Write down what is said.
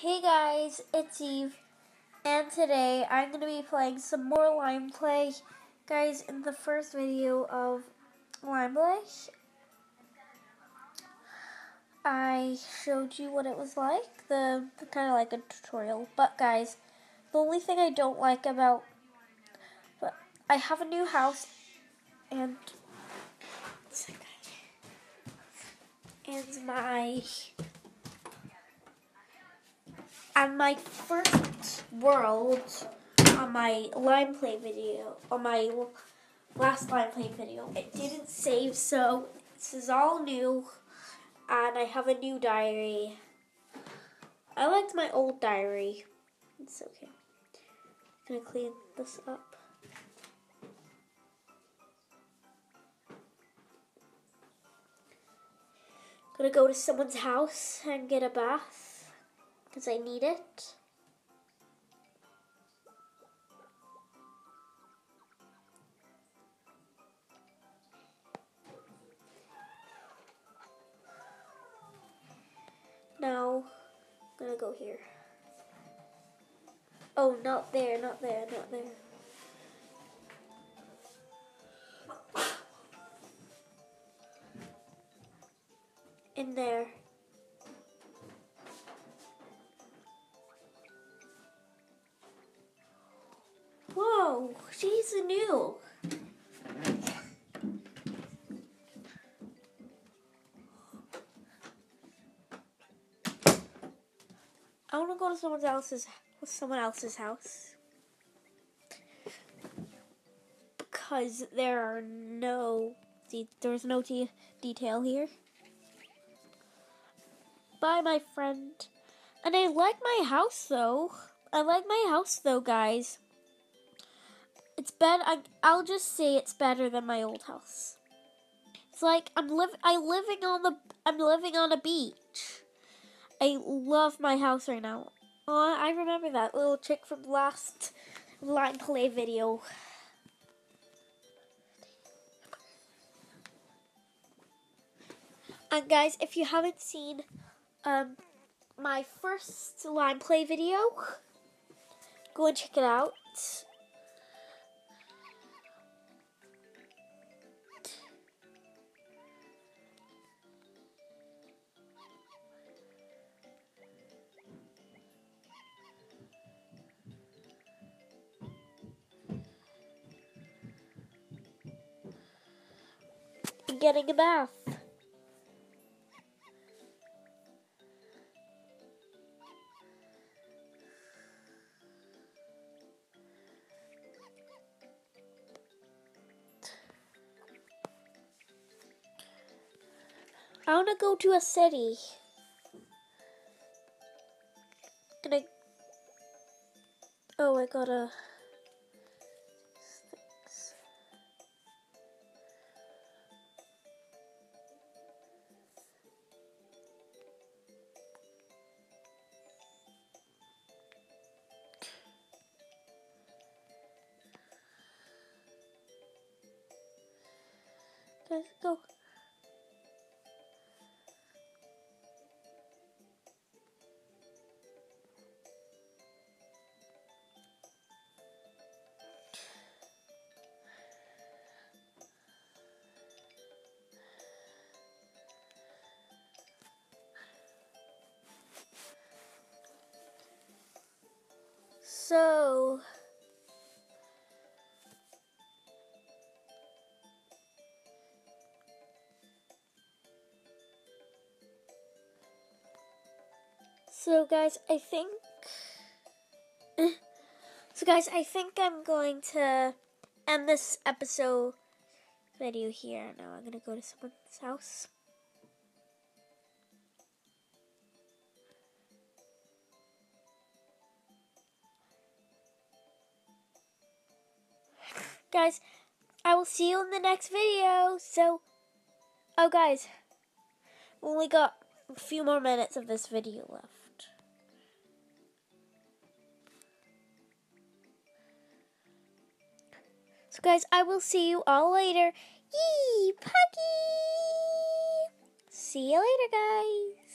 Hey guys, it's Eve, and today I'm going to be playing some more Line Play. Guys, in the first video of Line Play, I showed you what it was like, the, the kind of like a tutorial. But guys, the only thing I don't like about, but I have a new house, and and my and my first world on my Line Play video, on my last Line Play video, it didn't save, so this is all new, and I have a new diary. I liked my old diary. It's okay. I'm gonna clean this up. Gonna go to someone's house and get a bath because I need it. Now, I'm gonna go here. Oh, not there, not there, not there. In there. She's new. I want to go to someone else's someone else's house because there are no there's no detail here. Bye, my friend. And I like my house though. I like my house though, guys. It's better. I'll just say it's better than my old house. It's like I'm live. I living on the. I'm living on a beach. I love my house right now. Oh, I remember that little trick from last line Play video. And guys, if you haven't seen um, my first line Play video, go and check it out. Getting a bath. I want to go to a city. Gonna. Oh, I gotta. Let's go. So So guys, I think So guys, I think I'm going to end this episode video here. Now I'm gonna go to someone's house. Guys, I will see you in the next video. So, oh guys, we only got a few more minutes of this video left. So guys, I will see you all later. Yee, Puggy! See you later, guys.